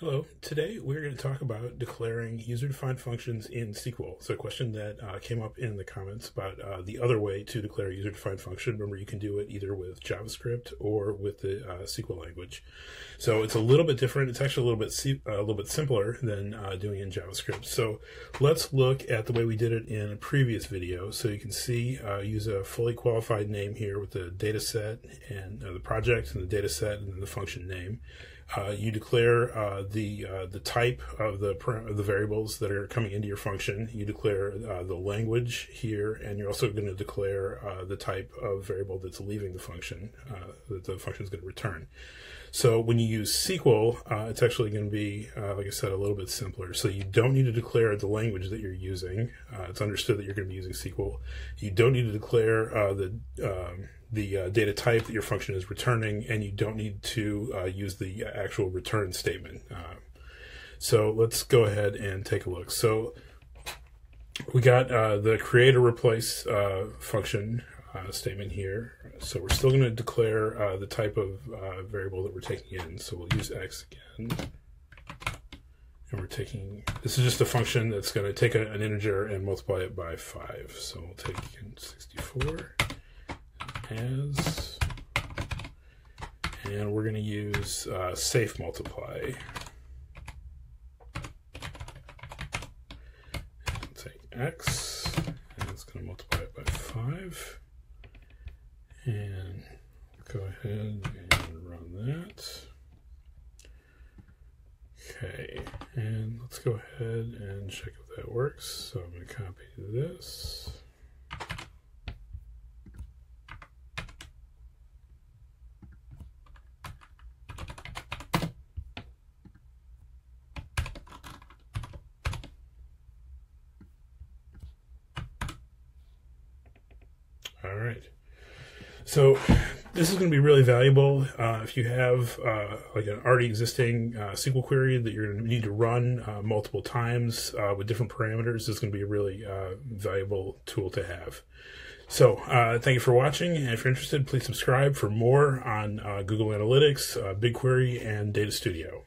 Hello. Today we're going to talk about declaring user-defined functions in SQL. It's a question that uh, came up in the comments about uh, the other way to declare a user-defined function. Remember, you can do it either with JavaScript or with the uh, SQL language. So it's a little bit different. It's actually a little bit a little bit simpler than uh, doing in JavaScript. So let's look at the way we did it in a previous video. So you can see uh, use a fully qualified name here with the data set and uh, the project and the data set and the function name. Uh, you declare uh, the uh, the type of the of the variables that are coming into your function. You declare uh, the language here, and you're also going to declare uh, the type of variable that's leaving the function uh, that the function is going to return. So when you use SQL, it's actually going to be, like I said, a little bit simpler. So you don't need to declare the language that you're using. it's understood that you're going to be using SQL. You don't need to declare the um, the uh, data type that your function is returning, and you don't need to uh, use the actual return statement. Uh, so let's go ahead and take a look. So we got uh, the create or replace uh, function uh, statement here. So we're still going to declare the type of variable that we're taking in. So we'll use x again. And we're taking, this is just a function that's going to take a, an integer and multiply it by 5. So we'll take in 64 as, and we're going to use uh, safe multiply. take x, and it's going to multiply it by 5. And go ahead and run that. Okay, and let's go ahead and check if that works. So I'm going to copy this. All right. So this is going to be really valuable uh, if you have uh, like an already existing uh, SQL query that you're going to need to run uh, multiple times uh, with different parameters. This is going to be a really uh, valuable tool to have. So thank you for watching, and if you're interested, please subscribe for more on Google Analytics, BigQuery, and Data Studio.